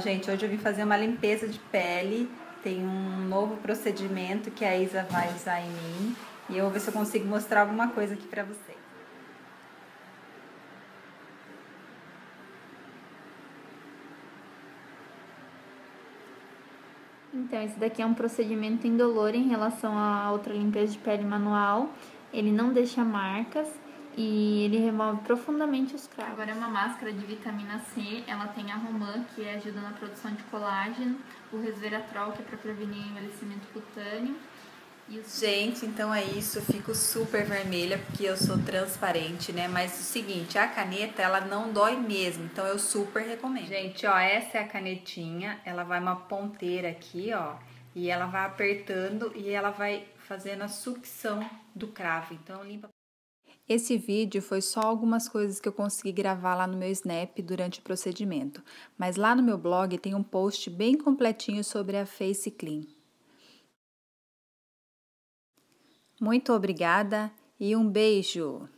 gente, hoje eu vim fazer uma limpeza de pele. Tem um novo procedimento que a Isa vai usar em mim. E eu vou ver se eu consigo mostrar alguma coisa aqui pra vocês. Então, esse daqui é um procedimento indolor em relação a outra limpeza de pele manual. Ele não deixa marcas e ele remove profundamente os cravos. Agora é uma máscara de vitamina C, ela tem a romã, que ajuda na produção de colágeno, o resveratrol, que é para prevenir envelhecimento cutâneo. Gente, então é isso, eu fico super vermelha porque eu sou transparente, né? Mas o seguinte, a caneta, ela não dói mesmo, então eu super recomendo. Gente, ó, essa é a canetinha, ela vai uma ponteira aqui, ó, e ela vai apertando e ela vai fazendo a sucção do cravo, então limpa esse vídeo foi só algumas coisas que eu consegui gravar lá no meu Snap durante o procedimento, mas lá no meu blog tem um post bem completinho sobre a Face Clean. Muito obrigada e um beijo!